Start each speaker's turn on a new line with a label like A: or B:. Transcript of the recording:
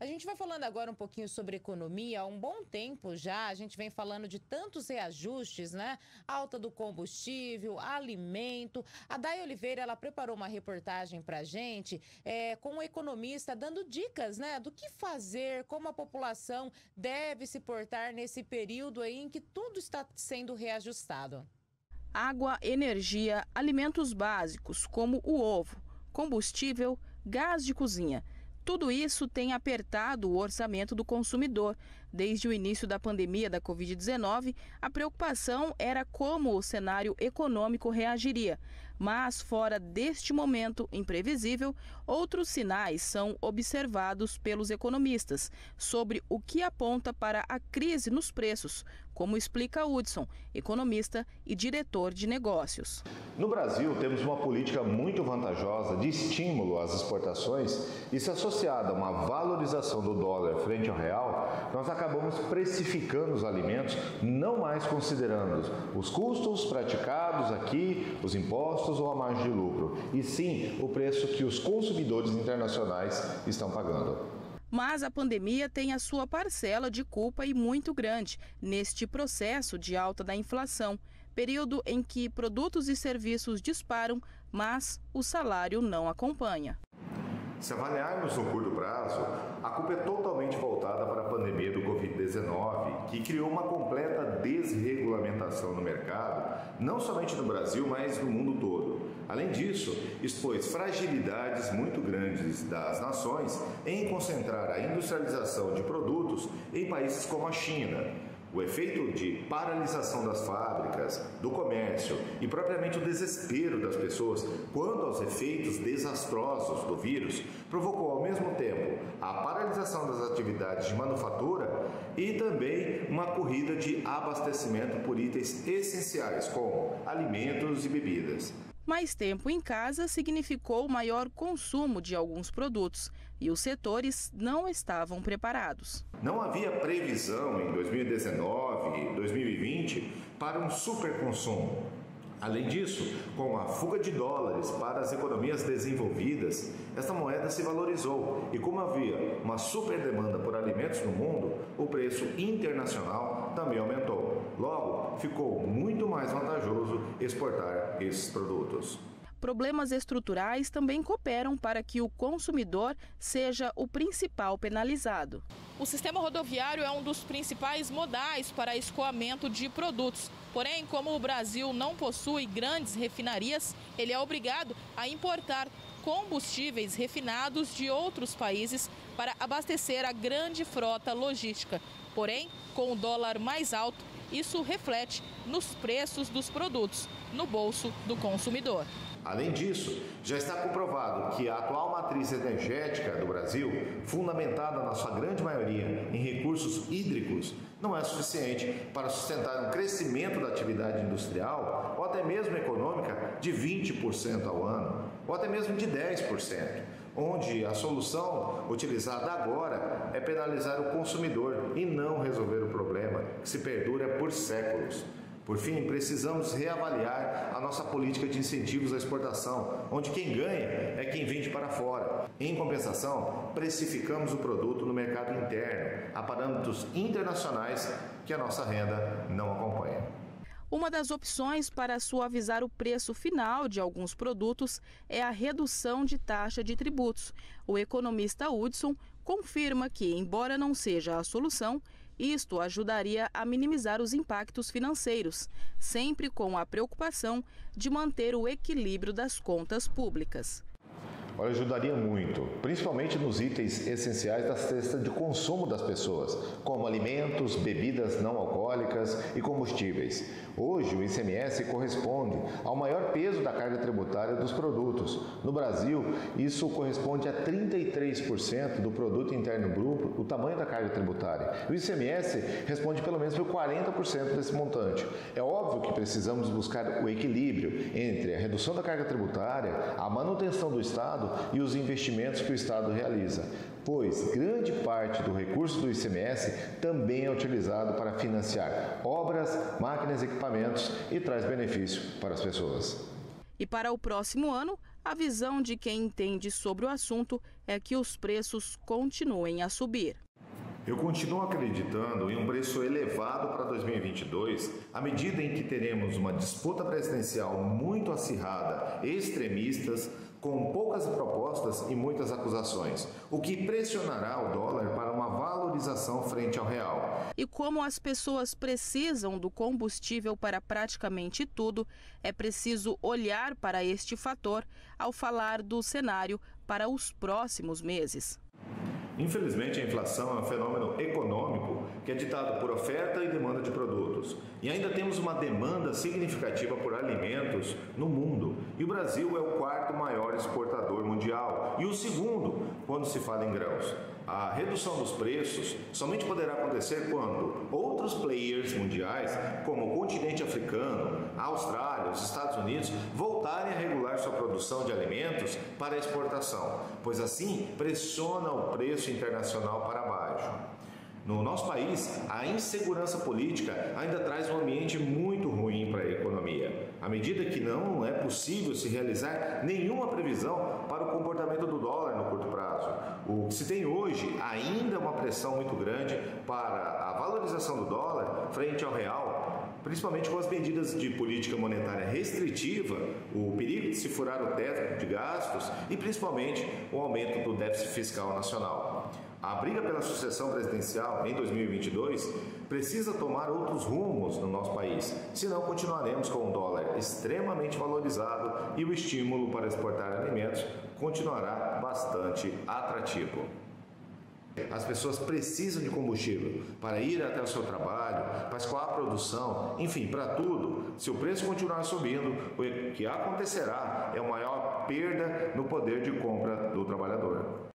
A: A gente vai falando agora um pouquinho sobre economia. Há um bom tempo já a gente vem falando de tantos reajustes, né? Alta do combustível, alimento. A Day Oliveira ela preparou uma reportagem para a gente é, com um economista dando dicas, né? Do que fazer, como a população deve se portar nesse período aí em que tudo está sendo reajustado.
B: Água, energia, alimentos básicos como o ovo, combustível, gás de cozinha. Tudo isso tem apertado o orçamento do consumidor. Desde o início da pandemia da Covid-19, a preocupação era como o cenário econômico reagiria. Mas, fora deste momento imprevisível, outros sinais são observados pelos economistas sobre o que aponta para a crise nos preços, como explica Hudson, economista e diretor de negócios.
C: No Brasil, temos uma política muito vantajosa de estímulo às exportações e, se associada a uma valorização do dólar frente ao real, nós acabamos precificando os alimentos, não mais considerando os custos praticados aqui, os impostos ou a margem de lucro, e sim o preço que os consumidores internacionais estão pagando.
B: Mas a pandemia tem a sua parcela de culpa e muito grande neste processo de alta da inflação, período em que produtos e serviços disparam, mas o salário não acompanha.
C: Se avaliarmos no curto prazo, a culpa é totalmente voltada para a pandemia do Covid-19, que criou uma completa desregulamentação no mercado, não somente no Brasil, mas no mundo todo. Além disso, expôs fragilidades muito grandes das nações em concentrar a industrialização de produtos em países como a China, o efeito de paralisação das fábricas, do comércio e propriamente o desespero das pessoas quanto aos efeitos desastrosos do vírus provocou ao mesmo tempo a paralisação das atividades de manufatura e também uma corrida de abastecimento por itens essenciais como alimentos e bebidas.
B: Mais tempo em casa significou maior consumo de alguns produtos e os setores não estavam preparados.
C: Não havia previsão em 2019 e 2020 para um superconsumo. Além disso, com a fuga de dólares para as economias desenvolvidas, esta moeda se valorizou e, como havia uma super demanda por alimentos no mundo, o preço internacional também aumentou. Logo, ficou muito mais vantajoso exportar esses produtos
B: problemas estruturais também cooperam para que o consumidor seja o principal penalizado. O sistema rodoviário é um dos principais modais para escoamento de produtos. Porém, como o Brasil não possui grandes refinarias, ele é obrigado a importar combustíveis refinados de outros países para abastecer a grande frota logística. Porém, com o dólar mais alto, isso reflete nos preços dos produtos, no bolso do consumidor.
C: Além disso, já está comprovado que a atual matriz energética do Brasil, fundamentada na sua grande maioria em recursos hídricos, não é suficiente para sustentar um crescimento da atividade industrial ou até mesmo econômica de 20% ao ano, ou até mesmo de 10%, onde a solução utilizada agora é penalizar o consumidor e não resolver o problema que se perdura por séculos. Por fim, precisamos reavaliar a nossa política de incentivos à exportação, onde quem ganha é quem vende para fora. Em compensação, precificamos o produto no mercado interno, a parâmetros internacionais que a nossa renda não acompanha.
B: Uma das opções para suavizar o preço final de alguns produtos é a redução de taxa de tributos. O economista Hudson confirma que, embora não seja a solução, isto ajudaria a minimizar os impactos financeiros, sempre com a preocupação de manter o equilíbrio das contas públicas.
C: Olha, ajudaria muito, principalmente nos itens essenciais da cesta de consumo das pessoas, como alimentos, bebidas não alcoólicas e combustíveis. Hoje, o ICMS corresponde ao maior peso da carga tributária dos produtos. No Brasil, isso corresponde a 33% do produto interno bruto, o tamanho da carga tributária. O ICMS responde pelo menos por 40% desse montante. É óbvio que precisamos buscar o equilíbrio entre a redução da carga tributária, a manutenção do Estado e os investimentos que o Estado realiza, pois grande parte do recurso do ICMS também é utilizado para financiar obras, máquinas e equipamentos e traz benefício para as pessoas.
B: E para o próximo ano, a visão de quem entende sobre o assunto é que os preços continuem a subir.
C: Eu continuo acreditando em um preço elevado para 2022, à medida em que teremos uma disputa presidencial muito acirrada, extremistas, com poucas propostas e muitas acusações, o que pressionará o dólar para uma valorização frente ao real.
B: E como as pessoas precisam do combustível para praticamente tudo, é preciso olhar para este fator ao falar do cenário para os próximos meses.
C: Infelizmente, a inflação é um fenômeno econômico que é ditado por oferta e demanda de produtos. E ainda temos uma demanda significativa por alimentos no mundo. E o Brasil é o quarto maior exportador mundial e o segundo quando se fala em grãos. A redução dos preços somente poderá acontecer quando outros players mundiais, como o continente africano, a Austrália, os Estados Unidos, voltarem a regular sua produção de alimentos para exportação, pois assim pressiona o preço internacional para baixo. No nosso país, a insegurança política ainda traz um ambiente muito ruim para a economia, à medida que não é possível se realizar nenhuma previsão para o comportamento do dólar no prazo. O que se tem hoje ainda é uma pressão muito grande para a valorização do dólar frente ao real, principalmente com as medidas de política monetária restritiva, o perigo de se furar o teto de gastos e principalmente o aumento do déficit fiscal nacional. A briga pela sucessão presidencial em 2022 precisa tomar outros rumos no nosso país, senão continuaremos com o dólar extremamente valorizado e o estímulo para exportar alimentos continuará bastante atrativo. As pessoas precisam de combustível para ir até o seu trabalho, para escoar a produção, enfim, para tudo. Se o preço continuar subindo, o que acontecerá é uma maior perda no poder de compra do trabalhador.